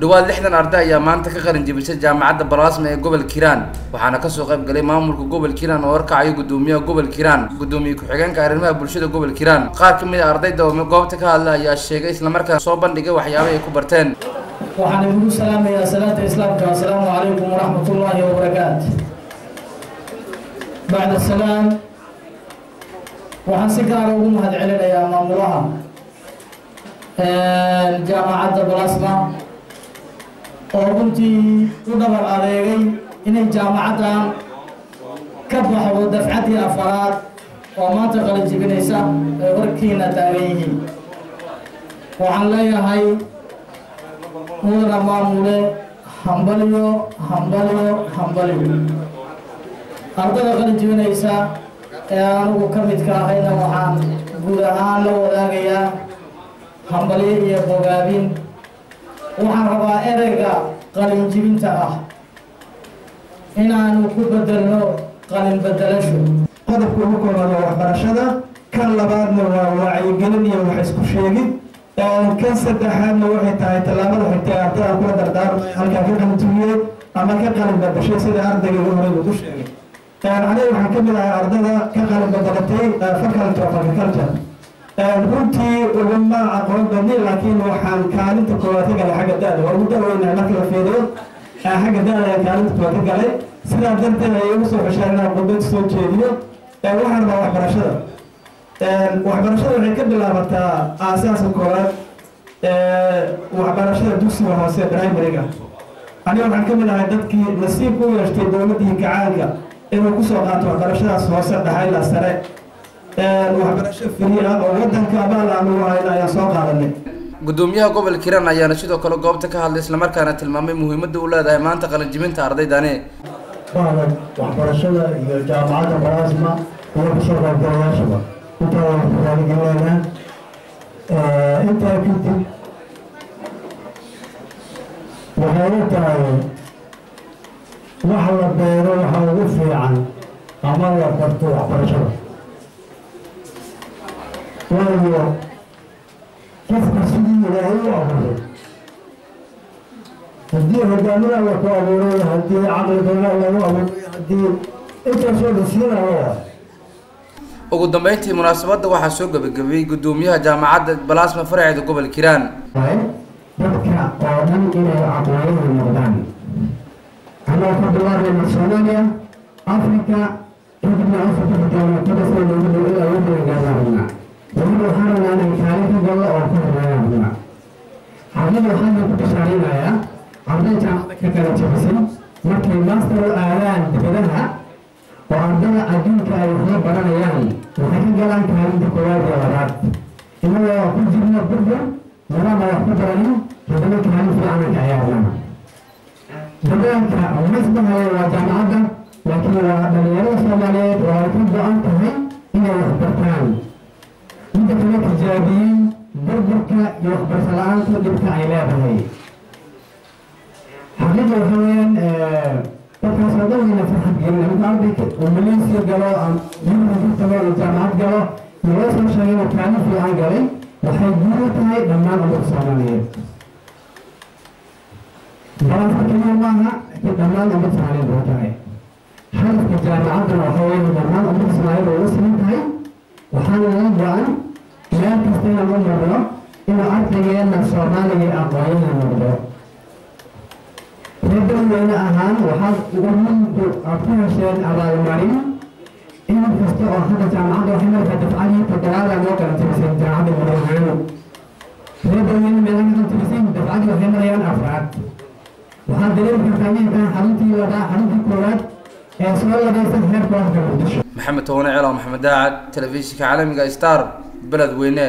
dhawaad lixdan arday ayaa maanta ka qalin jebisay jaamacadda balaasma ee gobol kiiraan waxaana ka soo qayb galay maamulka gobol kiiraan oo horkacayo gudoomiyaha gobol kiiraan gudoomiye ku-xigeenka arrimaha bulshada gobol kiiraan. Qaar ka mid a ardayda oo goobta ka hadla ayaa sheegay islamarkaana soo bandhigay waxyaabaha ay ku barteen. Waxaan idigu salaamayaa salaata islaamka assalaamu calaykum waraxmat ullaahi wabarakaatu bacda salaam waxaan si gaara ugu mahad celinayaa maamulaha jaamacadda balasma oo runtii u dhabar adeegay inay jaamacaddan ka baxdo dafcaddii afaraad oo maanta qalin jibinaysa ay warkiina taagan yihiin. Waxaan leeyahay mudana maamule hambaliyo hambaliyo hambaliyo ardada qalin jibinaysa ee anugu ka midka ahayna waxaan guud ahaan la wadaagayaa hambalyo iyo bogaabin. Waxaan rabaa ereyga qalin jibinta ah. Inaanu ku bedelno qalin bedelasho qodobka ugu koobaad waa waxbarashada kan labaadna waa wacyigelin iyo wax isku sheegid. Kan saddexaadna waxay tahay tallaabada xigtay ardada kula dardaarmay halkaa ka qalinjibiyey ama ka qalin badashay sida ardayga ugu horey ugu sheegay. Aniga waxaan ka mid ahay ardada ka qalin badalatay faculty of agriculture runtii uguma aqoon badni laakiin waxaan kaalinta koowaad galay xagga da-da. Waa ugu daweynahay marka la fiiriyo. Xagga da-da ayaan kaalinta koowaad galay. Sidaa darteed ay igu soo xesheen inaan qudbad soo jeediyo. Waxaan rabaa waxbarashada. Waxbarashada waxay ka bilaabataa aasaaska koowaad. Waxbarashada dugsiga hoose primariga aniga waxaan ka mid ahay dadkii nasiib u yeeshtay dowladdii gacaanka inuu ku soo qaato waxbarashadaas hoose dhaxayla sare waxbarasho firi ah oo wadanka abaal aanu hayna ayaan soo qaadanay. Gudoomiyaha gobol kiiraan ayaana sidoo kale goobta ka hadlay islamarkaana tilmaamay muhiimadda u leedahay maanta qalin jibinta ardaydani bahda waxbarashada iyo jaamacadda balaasma iyo ku soo qaybgalayaashaba intaa ku raaligelinaa intaa kadib waxay u tahay wax la beero waxa ugu fiican ama la barto waxbarashada waayo qofka sidii ilaahay u abuuray haddii hogaamina la ku abuuray haddii caqligana lagu abuuray haddii intaasoo dhasiina waa ugu dambeyntii munaasabadda waxaa soo gabagabeeyey gudoomiyaha jaamacadda balaasma faraceeda gobol kiiraan dadka oo dhan inay aqoonyaha noqdaan anoo ka bilaabayna soomaaliya africa kadibna africa jaamacatada sida loogu dhow ilaa waddanka gaalaarnaa weliba waxaan rabnaa inay kaalin ka gallo oo ku horeeyaanna xaalada waxaan ku bishaarinayaa arday jaamacada ka kala jabisay markay master u aadaan dibadaha oo ardada adduunka ay waxla baranayaan waxay ka galaan kaalinta koowaad ee labaad inagoo ku jirna burbur marana wax ku baranin haddana kaalin fiicanan ka ciyaarnaa masbahayo waa jaamacadda laakiin waa dhalinyarada soomaaliyeed oo ay ka go-an tahay inay wax bartaan. Midda kale tijaabiyey burburka iyo waxbarasho la'aanta dhibka ay leedahay xaqiiqa waxa weeyaan dadkaas oo wayna farxad gelin marka arday uu malaysia galo yurub ku oo jaamacad galo naloo soo sheegay inuu kaalin fiican galay waxay guud u tahay dhammaan ummadda soomaaliyeed. Balanka keliya maaha dhammaan ummadda soomaaliyeed waa tahay. Hadafka jaamacaddana waxa weeye dhammaan ummadda soomaaliyeed uga siman tahay. Waxaana laga go-an meel kasta inaan u marno inuu ardaygeena soomaaliga aqoonyada noqdo reer dalweyne ahaan waxaad ummaddu aad ku hesheen abaalmarin in kasta oo hadda jaamacadda waxay markaa dafcadii toddobaada loo kala tirisay jaamacadda madaxweyne reer dalweyne meelaha kala tirisay dafcadii waxay marayaan afraad waxaad dareemi kartaa inay tahay xaruntii labaad xaruntii koowaad ee soo labaysan heerka waxka muqdisho maxamed towane celo maxamed daacad telefishinka caalamiga star beledweyne